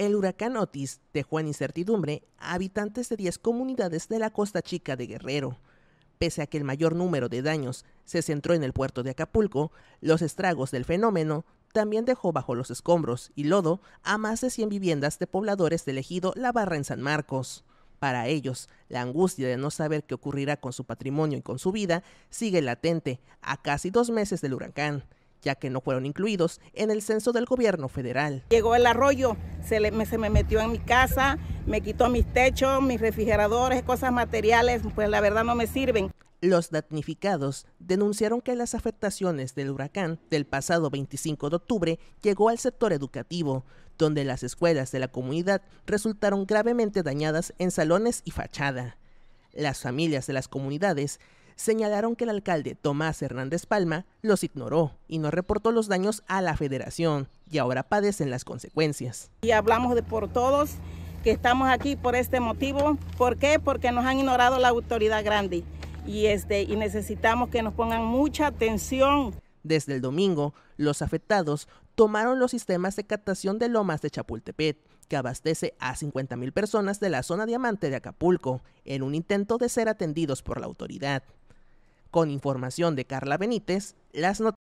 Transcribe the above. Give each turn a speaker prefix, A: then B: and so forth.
A: El huracán Otis dejó en incertidumbre a habitantes de 10 comunidades de la costa chica de Guerrero. Pese a que el mayor número de daños se centró en el puerto de Acapulco, los estragos del fenómeno también dejó bajo los escombros y lodo a más de 100 viviendas de pobladores del ejido La Barra en San Marcos. Para ellos, la angustia de no saber qué ocurrirá con su patrimonio y con su vida sigue latente a casi dos meses del huracán ya que no fueron incluidos en el censo del gobierno federal.
B: Llegó el arroyo, se, me, se me metió en mi casa, me quitó mis techos, mis refrigeradores, cosas materiales, pues la verdad no me sirven.
A: Los damnificados denunciaron que las afectaciones del huracán del pasado 25 de octubre llegó al sector educativo, donde las escuelas de la comunidad resultaron gravemente dañadas en salones y fachada. Las familias de las comunidades señalaron que el alcalde Tomás Hernández Palma los ignoró y no reportó los daños a la federación y ahora padecen las consecuencias.
B: Y hablamos de por todos que estamos aquí por este motivo. ¿Por qué? Porque nos han ignorado la autoridad grande y, este, y necesitamos que nos pongan mucha atención.
A: Desde el domingo, los afectados tomaron los sistemas de captación de lomas de Chapultepec, que abastece a 50 mil personas de la zona diamante de Acapulco, en un intento de ser atendidos por la autoridad. Con información de Carla Benítez, las noticias.